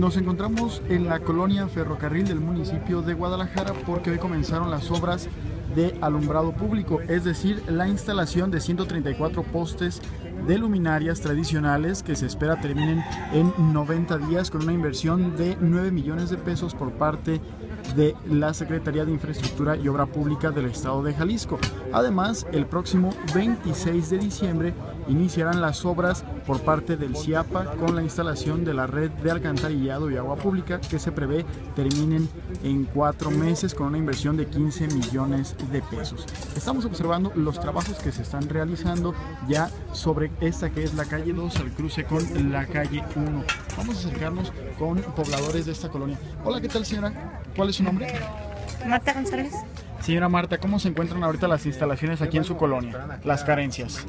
Nos encontramos en la colonia Ferrocarril del municipio de Guadalajara porque hoy comenzaron las obras de alumbrado público, es decir, la instalación de 134 postes de luminarias tradicionales que se espera terminen en 90 días con una inversión de 9 millones de pesos por parte de la Secretaría de Infraestructura y Obra Pública del Estado de Jalisco. Además, el próximo 26 de diciembre iniciarán las obras por parte del CIAPA con la instalación de la red de alcantarillado y agua pública que se prevé terminen en cuatro meses con una inversión de 15 millones de pesos. Estamos observando los trabajos que se están realizando ya sobre esta que es la calle 2 al cruce con la calle 1. Vamos a acercarnos con pobladores de esta colonia. Hola, ¿qué tal señora? ¿Cuál es su nombre? Marta González. Señora Marta, ¿cómo se encuentran ahorita las instalaciones aquí en su colonia? Las carencias.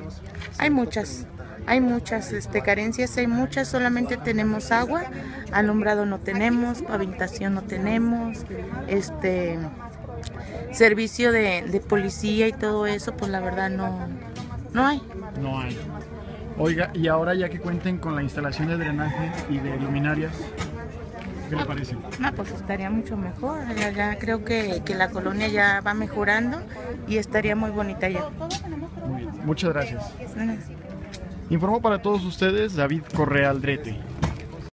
Hay muchas, hay muchas este, carencias, hay muchas, solamente tenemos agua, alumbrado no tenemos, pavimentación no tenemos, este servicio de, de policía y todo eso, pues la verdad no, no hay. No hay. Oiga, y ahora ya que cuenten con la instalación de drenaje y de luminarias, ¿qué le parece? No, pues estaría mucho mejor. Ya, ya creo que, que la colonia ya va mejorando y estaría muy bonita ya. Muy bien, muchas gracias. Informó para todos ustedes David Correa Aldrete.